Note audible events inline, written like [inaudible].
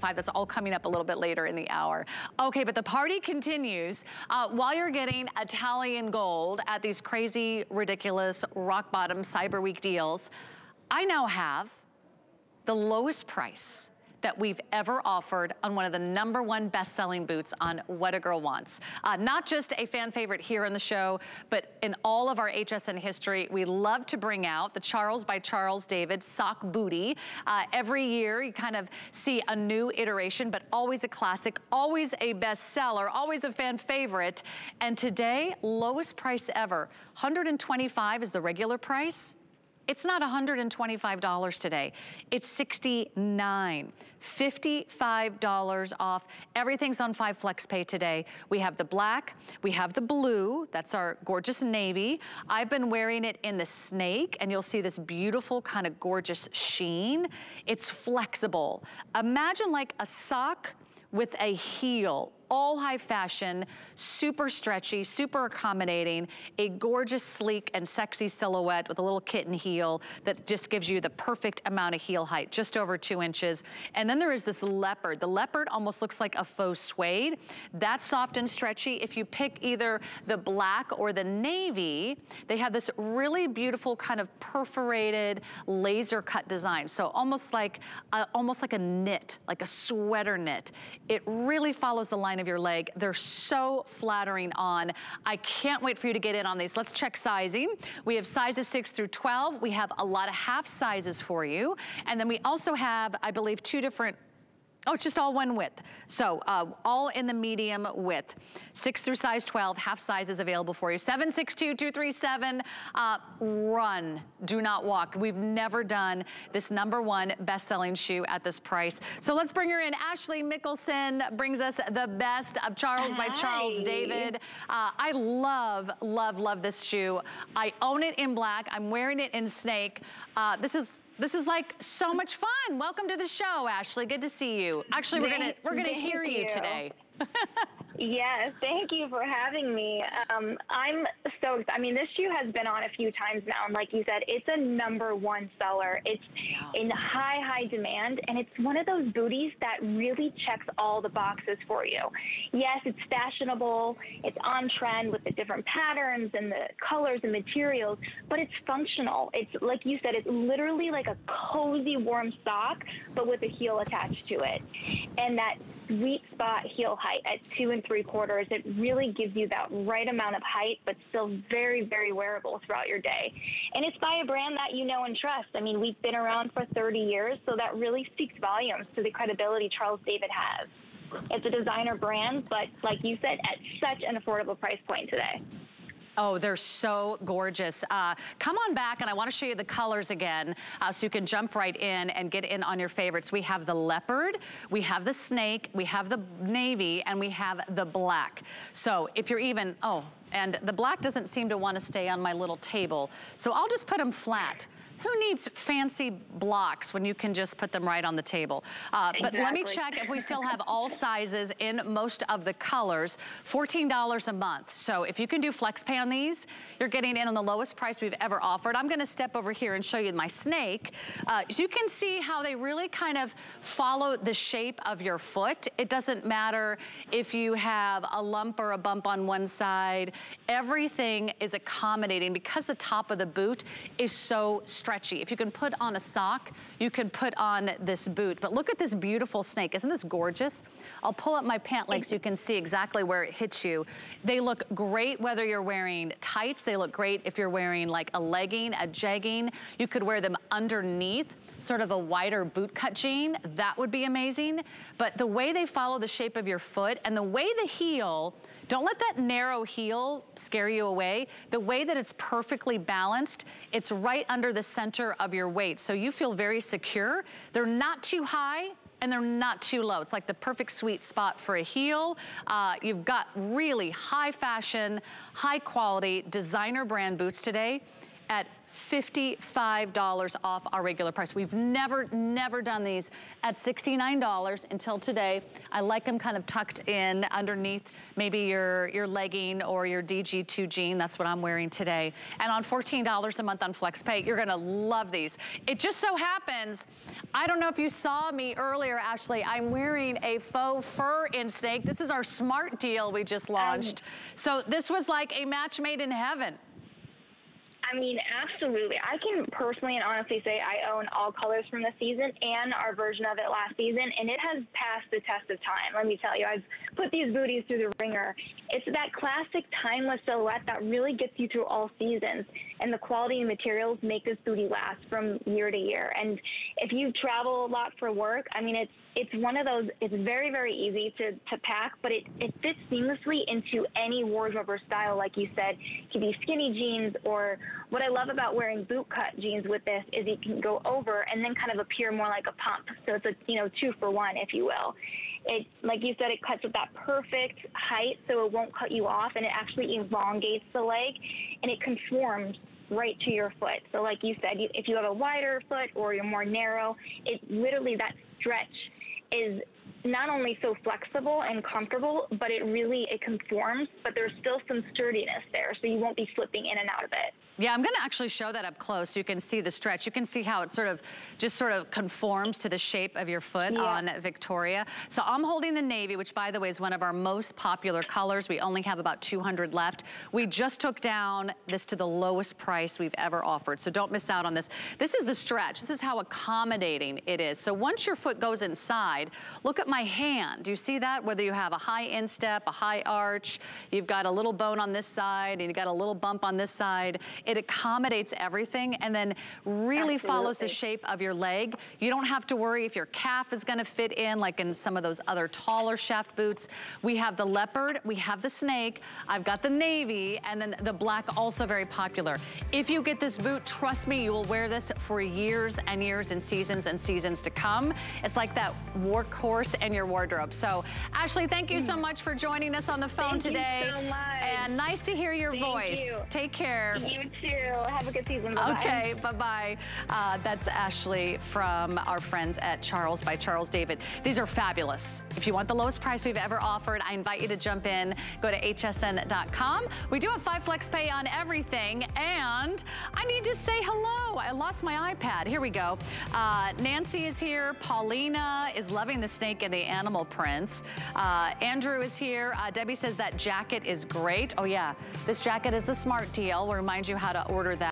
That's all coming up a little bit later in the hour. Okay, but the party continues uh, while you're getting Italian gold at these crazy, ridiculous, rock bottom Cyber Week deals. I now have the lowest price that we've ever offered on one of the number one best-selling boots on What a Girl Wants. Uh, not just a fan favorite here in the show, but in all of our HSN history, we love to bring out the Charles by Charles David sock booty. Uh, every year, you kind of see a new iteration, but always a classic, always a bestseller, always a fan favorite. And today, lowest price ever. 125 is the regular price. It's not $125 today. It's $69. $55 off. Everything's on 5 Flex Pay today. We have the black, we have the blue, that's our gorgeous navy. I've been wearing it in the snake and you'll see this beautiful kind of gorgeous sheen. It's flexible. Imagine like a sock with a heel all high fashion, super stretchy, super accommodating, a gorgeous, sleek, and sexy silhouette with a little kitten heel that just gives you the perfect amount of heel height, just over two inches. And then there is this leopard. The leopard almost looks like a faux suede. That's soft and stretchy. If you pick either the black or the navy, they have this really beautiful kind of perforated laser cut design. So almost like, almost like a knit, like a sweater knit. It really follows the line of your leg. They're so flattering on. I can't wait for you to get in on these. Let's check sizing. We have sizes 6 through 12. We have a lot of half sizes for you. And then we also have, I believe, two different Oh, it's just all one width. So uh, all in the medium width. Six through size 12, half sizes available for you. 762-237, uh, run, do not walk. We've never done this number one best-selling shoe at this price. So let's bring her in. Ashley Mickelson brings us the best of Charles Hi. by Charles David. Uh, I love, love, love this shoe. I own it in black. I'm wearing it in snake. Uh, this is this is like so much fun. Welcome to the show, Ashley. Good to see you. Actually, we're gonna we're gonna hear you, you today. [laughs] yes, thank you for having me. Um, I'm so excited. I mean, this shoe has been on a few times now, and like you said, it's a number one seller. It's yeah. in high, high demand, and it's one of those booties that really checks all the boxes for you. Yes, it's fashionable, it's on trend with the different patterns and the colors and materials, but it's functional. It's like you said, it's literally like a cozy, warm sock, but with a heel attached to it. And that sweet spot heel height at two and three quarters. It really gives you that right amount of height, but still very, very wearable throughout your day. And it's by a brand that you know and trust. I mean, we've been around for 30 years, so that really speaks volumes to the credibility Charles David has. It's a designer brand, but like you said, at such an affordable price point today. Oh, they're so gorgeous. Uh, come on back and I wanna show you the colors again uh, so you can jump right in and get in on your favorites. We have the leopard, we have the snake, we have the navy, and we have the black. So if you're even, oh, and the black doesn't seem to wanna stay on my little table. So I'll just put them flat. Who needs fancy blocks when you can just put them right on the table? Uh, exactly. But let me check if we [laughs] still have all sizes in most of the colors. $14 a month. So if you can do flex pay on these, you're getting in on the lowest price we've ever offered. I'm gonna step over here and show you my snake. Uh, so you can see how they really kind of follow the shape of your foot. It doesn't matter if you have a lump or a bump on one side. Everything is accommodating because the top of the boot is so strong stretchy. If you can put on a sock, you can put on this boot. But look at this beautiful snake. Isn't this gorgeous? I'll pull up my pant leg so you can see exactly where it hits you. They look great whether you're wearing tights. They look great if you're wearing like a legging, a jegging. You could wear them underneath sort of a wider boot cut jean. That would be amazing. But the way they follow the shape of your foot and the way the heel don't let that narrow heel scare you away. The way that it's perfectly balanced, it's right under the center of your weight. So you feel very secure. They're not too high, and they're not too low. It's like the perfect sweet spot for a heel. Uh, you've got really high fashion, high quality designer brand boots today at $55 off our regular price. We've never, never done these at $69 until today. I like them kind of tucked in underneath maybe your, your legging or your DG2 jean. That's what I'm wearing today. And on $14 a month on FlexPay, you're gonna love these. It just so happens, I don't know if you saw me earlier, Ashley, I'm wearing a faux fur instinct. This is our smart deal we just launched. Um, so this was like a match made in heaven. I mean, absolutely. I can personally and honestly say I own all colors from the season and our version of it last season, and it has passed the test of time. Let me tell you, I've put these booties through the wringer. It's that classic timeless silhouette that really gets you through all seasons, and the quality and materials make this booty last from year to year. And if you travel a lot for work, I mean, it's it's one of those, it's very, very easy to, to pack, but it, it fits seamlessly into any wardrobe or style, like you said. It can be skinny jeans, or what I love about wearing boot cut jeans with this is it can go over and then kind of appear more like a pump. So it's a, you know, two for one, if you will. It, like you said, it cuts at that perfect height so it won't cut you off and it actually elongates the leg and it conforms right to your foot. So like you said, if you have a wider foot or you're more narrow, it literally that stretch is not only so flexible and comfortable, but it really, it conforms, but there's still some sturdiness there, so you won't be slipping in and out of it. Yeah, I'm gonna actually show that up close so you can see the stretch. You can see how it sort of, just sort of conforms to the shape of your foot yeah. on Victoria. So I'm holding the navy, which by the way is one of our most popular colors. We only have about 200 left. We just took down this to the lowest price we've ever offered, so don't miss out on this. This is the stretch. This is how accommodating it is. So once your foot goes inside, look at my hand. Do you see that? Whether you have a high instep, a high arch, you've got a little bone on this side, and you've got a little bump on this side. It accommodates everything and then really Absolutely. follows the shape of your leg. You don't have to worry if your calf is gonna fit in like in some of those other taller shaft boots. We have the leopard, we have the snake, I've got the navy, and then the black also very popular. If you get this boot, trust me, you will wear this for years and years and seasons and seasons to come. It's like that workhorse in your wardrobe. So Ashley, thank you so mm. much for joining us on the phone thank today. So and nice to hear your thank voice. You. Take care. You too. Have a good season. Bye -bye. Okay, bye-bye. Uh, that's Ashley from our friends at Charles by Charles David. These are fabulous. If you want the lowest price we've ever offered, I invite you to jump in. Go to hsn.com. We do have five flex pay on everything, and I need to say hello. I lost my iPad. Here we go. Uh, Nancy is here. Paulina is loving the snake and the animal prints. Uh, Andrew is here. Uh, Debbie says that jacket is great. Oh yeah, this jacket is the smart deal. We'll remind you how to order that.